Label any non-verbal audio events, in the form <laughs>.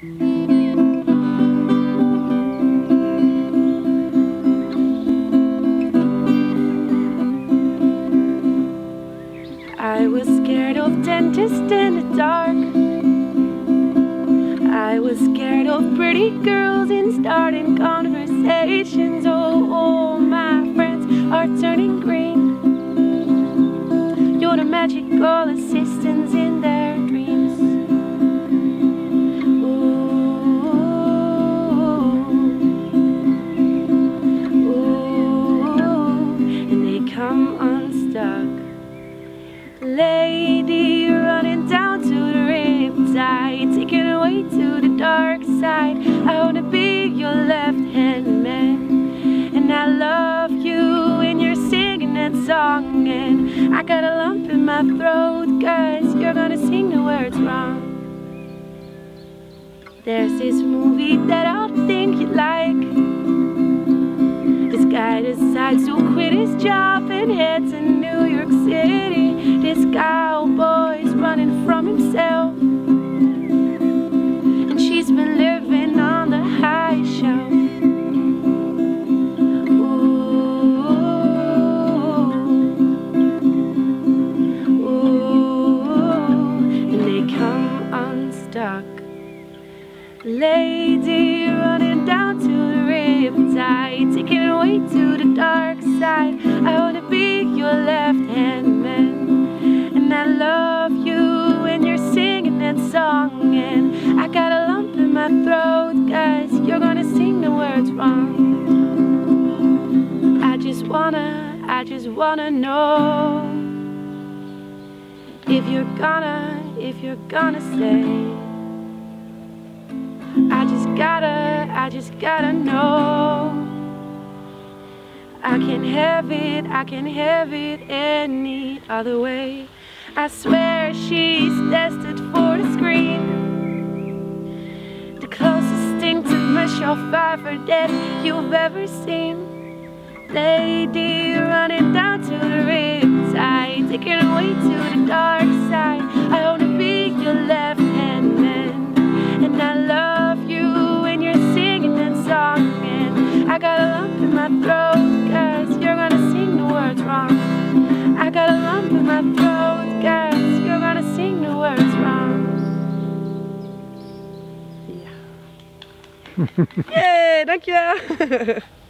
I was scared of dentists in the dark. I was scared of pretty girls and starting conversations. Lady running down to the riptide, taking away to the dark side. I wanna be your left hand man, and I love you when you're singing that song. And I got a lump in my throat, cause you're gonna sing the words wrong. There's this movie that I think you'd like. This guy decides to quit his job and head to New York City. Lady running down to the riptide, taking away to the dark side. I wanna be your left hand man, and I love you when you're singing that song. And I got a lump in my throat, cause you're gonna sing the words wrong. I just wanna, I just wanna know if you're gonna, if you're gonna stay. I just gotta, I just gotta know. I can't have it, I can't have it any other way. I swear she's destined for the screen. The closest thing to Michelle Pfeiffer that you've ever seen. Lady running down to the riptide, taking away to the dark my throat, cause you're gonna sing the words wrong. I got a lump in my throat, cause you're gonna sing the words wrong. Yeah. Yay, dankjewel. <laughs>